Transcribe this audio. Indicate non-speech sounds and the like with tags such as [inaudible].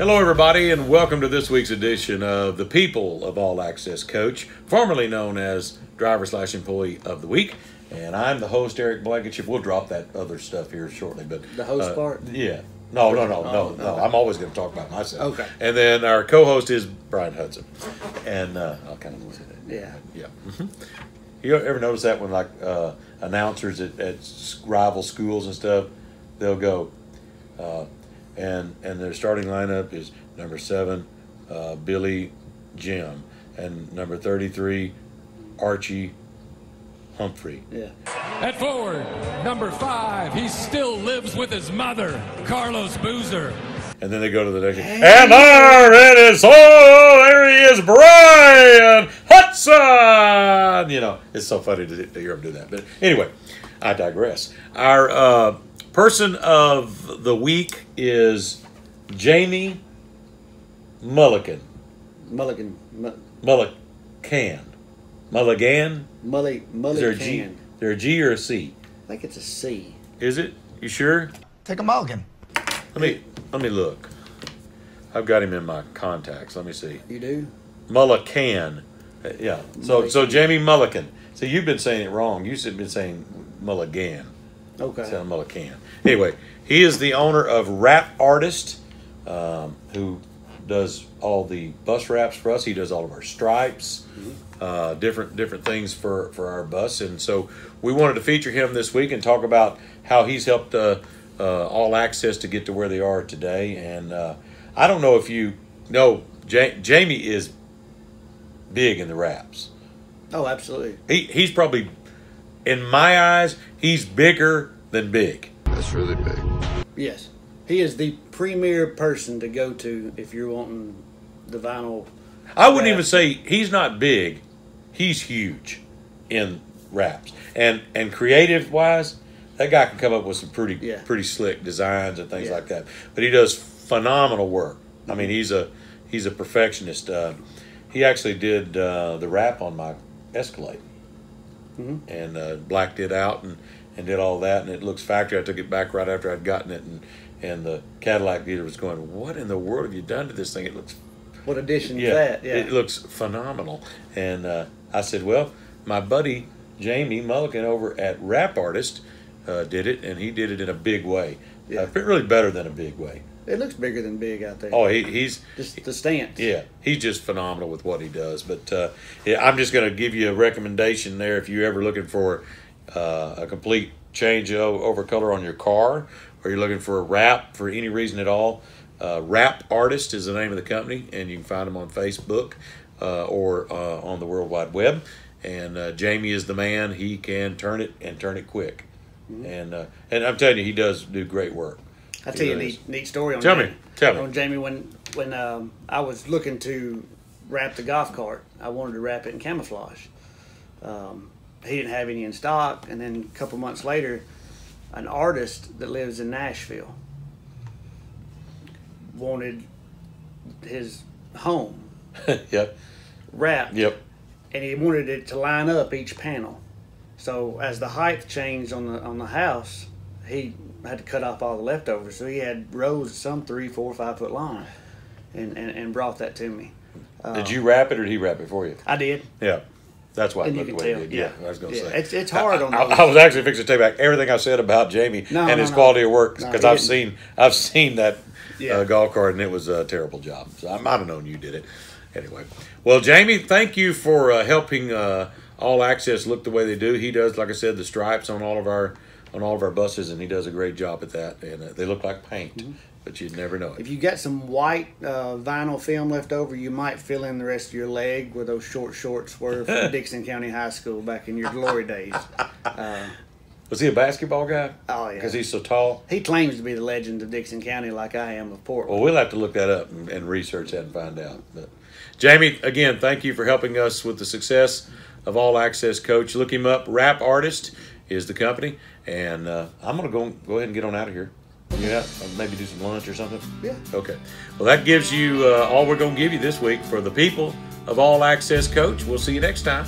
Hello, everybody, and welcome to this week's edition of the People of All Access Coach, formerly known as Driver slash Employee of the Week. And I'm the host, Eric Blankenship. We'll drop that other stuff here shortly, but The host uh, part? Yeah. No, no, no, no, Oh, no. I'm always going to talk about myself. Okay. And then our co-host is Brian Hudson, and uh, I'll kind of listen to that. Yeah. Yeah. Mhm. You ever notice that when like uh, announcers at, at rival schools and stuff, they'll go, uh, and and their starting lineup is number seven, uh, Billy Jim, and number thirty-three, Archie Humphrey. Yeah. At forward, number five, he still lives with his mother, Carlos Boozer. And then they go to the next. And there it is. Oh, there he is, Brian Hudson. You know, it's so funny to, to hear him do that. But anyway, I digress. Our uh, person of the week is Jamie Mulligan. Mulligan. Mu- Mullican. Mulligan. Mully, Is there a G? Is there a G or a C? I think it's a C. Is it? You sure? Take a mulligan. Let me let me look. I've got him in my contacts. Let me see. You do? Mullican. Uh, Yeah. So so Jamie Mulligan. So you've been saying it wrong. You've been saying Mulligan. Okay. Instead of Mullican. Anyway, he is the owner of Wrap Artist, um, who does all the bus wraps for us. He does all of our stripes, uh, different different things for for our bus. And so we wanted to feature him this week and talk about how he's helped uh, uh, All Access to get to where they are today. And uh, I don't know if you know, ja- Jamie is big in the wraps. Oh, absolutely. He he's probably, in my eyes, he's bigger than big. That's really big. Yes. He is the premier person to go to if you're wanting the vinyl. I wouldn't Yeah. even say he's not big. He's huge in wraps. And and creative wise, that guy can come up with some pretty Yeah. pretty slick designs and things Yeah. like that. But he does phenomenal work. I mean, he's a he's a perfectionist. Uh, he actually did uh, the wrap on my Escalade Mhm. and uh, blacked it out and, and did all that. And it looks factory. I took it back right after I'd gotten it, and and the Cadillac dealer was going, "What in the world have you done to this thing? It looks What addition is that? Yeah. it looks phenomenal. And uh, I said, well, my buddy Jamie Mulligan over at Wrap Artist uh, did it, and he did it in a big way. Yeah. Uh, really better than a big way. it looks bigger than big out there. Oh, he, he's Just the stance. yeah, he's just phenomenal with what he does. But uh, yeah, I'm just going to give you a recommendation there if you're ever looking for uh, a complete change o- over color on your car, or you're looking for a wrap for any reason at all. Uh, Wrap Artist is the name of the company, and you can find them on Facebook uh, or uh, on the World Wide Web. And uh, Jamie is the man; he can turn it and turn it quick. And uh, and I'm telling you, he does do great work. I tell you a neat, neat story on Tell me. Jamie. Tell me. On Jamie, when when um, I was looking to wrap the golf cart, I wanted to wrap it in camouflage. Um, he didn't have any in stock, and then a couple months later, an artist that lives in Nashville wanted his home [laughs] yep, wrapped, yep. and he wanted it to line up each panel. So as the height changed on the on the house, he had to cut off all the leftovers. So he had rows, some three, four, five foot long, and and, and brought that to me. Did you wrap it or did he wrap it for you? I did. Yeah, that's why it And you looked can the way it tell, did. Yeah, yeah. I was going to Yeah, say it's- it's hard on I. I was actually fixing to take back everything I said about Jamie No, and no, his no. quality of work because I've seen I've seen that Yeah. uh, golf cart and it was a terrible job. So I might have known you did it. Anyway, well, Jamie, thank you for uh, helping uh, All Access look the way they do. He does, like I said, the stripes on all of our on all of our buses, and he does a great job at that. And uh, they look like paint, Mm-hmm. but you'd never know it. If you got some white uh, vinyl film left over, you might fill in the rest of your leg where those short shorts were [laughs] from Dickson County High School back in your glory days. [laughs] Was he a basketball guy? Oh, yeah. because he's so tall. He claims to be the legend of Dickson County, like I am of Portland. Well, we'll have to look that up and, and research that and find out. But Jamie, again, thank you for helping us with the success of All Access Coach. Look him up. Wrap Artist is the company, and uh, I'm gonna go go ahead and get on out of here. Yeah, maybe do some lunch or something. Yeah. Okay. Well, that gives you uh, all we're gonna give you this week for the people of All Access Coach. We'll see you next time.